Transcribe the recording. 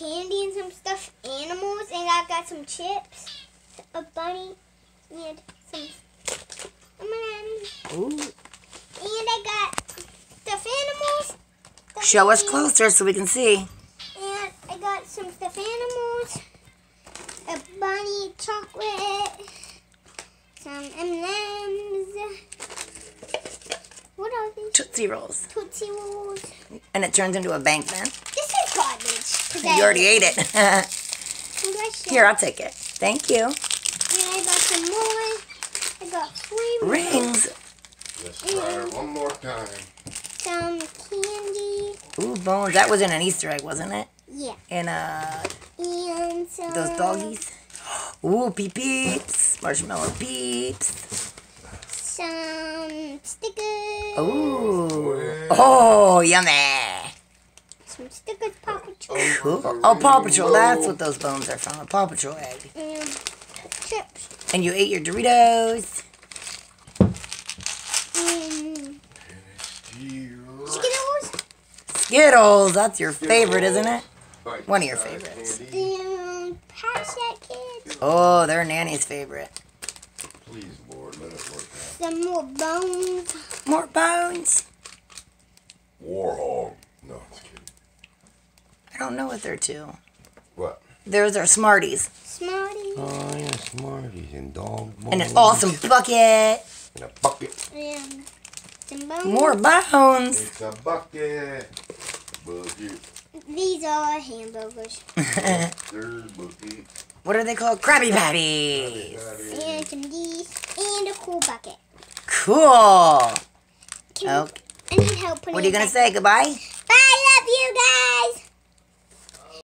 candy and some stuffed animals, and I got some chips, a bunny, and some M&Ms. Ooh. And I got stuffed animals. stuffed Show us closer so we can see. And I got some stuffed animals, a bunny chocolate, some M&Ms. What are these? Tootsie Rolls. Tootsie Rolls. And it turns into a bank then. This is garbage. 'cause I- You already ate it. How do I show Here, I'll take it. Thank you. And I got some more. I got three more. Rings. Let's try her one more time. Some candy. Ooh, bones. That was in an Easter egg, wasn't it? Yeah. In uh, And some. those doggies. Ooh, peep peeps. Marshmallow peeps. Some stickers. Ooh. Oh, yummy. Some stickers, Paw Patrol. Cool. Oh, Paw Patrol. That's what those bones are from. A Paw Patrol egg. And chips. And you ate your Doritos. And Skittles. Skittles. That's your favorite, isn't it? Right, One of your uh, favorites. Candy. And Pass That Kids. Oh, they're Nanny's favorite. Please, Lord, let it work out. Some more bones. More bones. Warhog. No, it's kidding. I don't know what they're two. What? Those are Smarties. Smarties. Oh, yeah, Smarties and dog bones. And an awesome bucket. And a bucket. And some bones. More bones. It's a bucket. Bucket. These are hamburgers. What are they called? Krabby Patties. And some these. And a cool bucket. Cool. Can Okay. I need help putting What are you going to say? Goodbye? I love you guys.